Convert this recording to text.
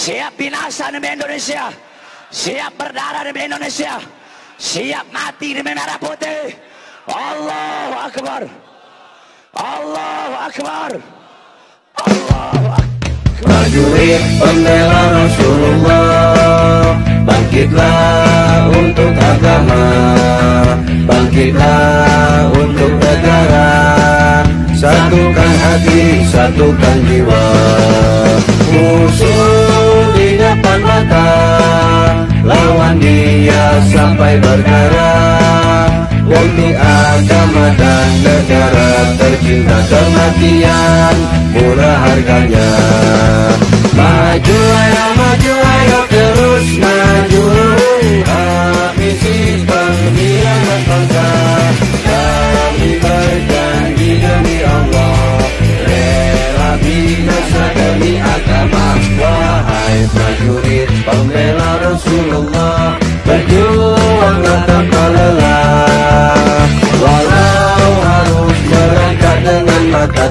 siap binasa demi Indonesia. Siap berdarah demi Indonesia. Siap mati demi merah putih. Allahu Akbar. Allahu Akbar. Allahu Akbar. Prajurit pembela Rasulullah Bangkitlah untuk agama. Bangkitlah untuk negara. Satukan hati, satukan jiwa. Musuh mata Lawan dia sampai berdarah. Demi agama dan negara tercinta kematian murah harganya Rasulullah Berjuanglah tanpa lelah Walau harus merangkak dengan mata